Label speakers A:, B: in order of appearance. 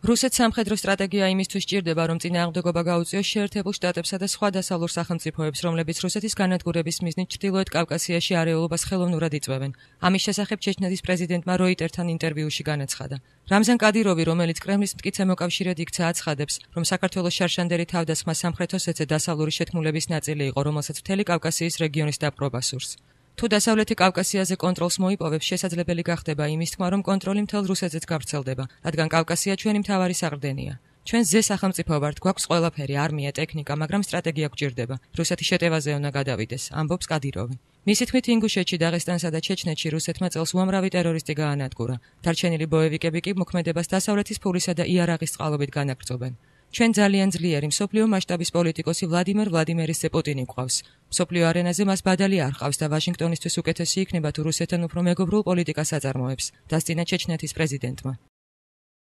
A: რუსეთს სამხედრო სტრატეგია იმისთვის ჭირდება, რომ წინააღმდეგობა გაუწიოს შეერთებულ შტატებსა და სხვა დასავლურ სახელმწიფოებს, რომლებიც რუსეთის განადგურების მიზნით ჩრდილოეთ კავკასიაში არეულობას ხელოვნურად იწვევენ. ამის შესახებ ჩეჩნეთის პრეზიდენტმა როიტერთან ინტერვიუში განაცხადა. რამზან კადიროვი, რომელიც კრემლის მტკიცე მოკავშირედ იქცა, აცხადებს, რომ საქართველოს შარშანდერი თავდასხმა სამხრეთ ოსეთზე დასავლური შეთქმულების ნაწილი იყო, რომელსაც მთელი კავკასიის რეგიონის დაპყრობა სურს. თუ დასავლეთი კავკასიაზე კონტროლს მოიპოვებს, შესაძლებელი გახდება იმის თქმა, რომ კონტროლი მთელ რუსეთზეც გავრცელდება, რადგან კავკასია ჩვენი მთავარი საყრდენია. ჩვენ ზე სახელმწიფო ვართ, გვაქვს ყველაფერი, არმია, ტექნიკა, მაგრამ სტრატეგია გვჭირდება. რუსეთი შეტევაზე უნდა გადავიდეს, ამბობს კადიროვი. მისი თქმით, ინგუშეთში, დაღესტანსა და ჩეჩნეთში რუსეთმა წელს უამრავი ტერორისტი გაანადგურა. დარჩენილი ბოევიკები კი მოქმედებას დასავლეთის ფულისა და იარაღის წყალობით განაგრძობენ. ჩვენ ძალიან ძლიერი მსოფლიო მასშტაბის პოლიტიკოსი ვლადიმერ ვლადიმერის ზეპუტინი ყავს. მსოფლიო არენაზე მას ბადალი არ ყავს და ვაშინგტონისთვის უკეთესი იქნება თუ რუსეთთან უფრო მეგობრულ პოლიტიკას აწარმოებს. დასწინა ჩეჩნეთის პრეზიდენტმა.